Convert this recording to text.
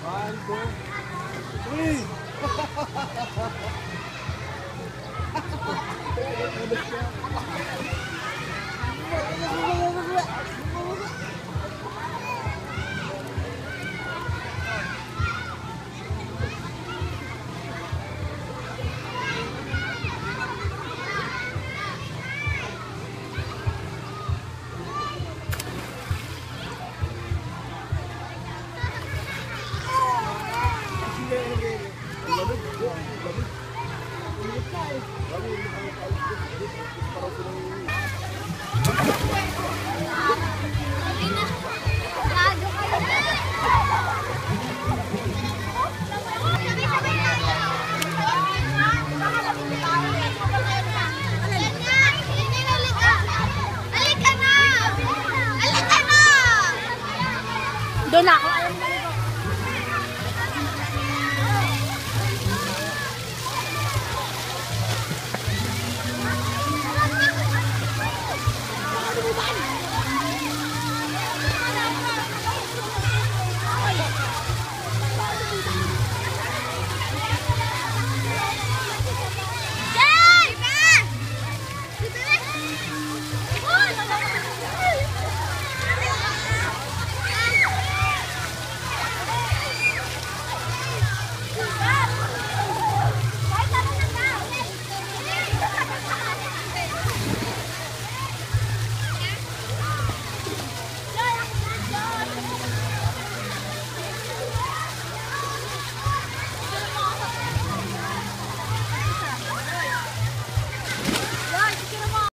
One, two, three. 哪？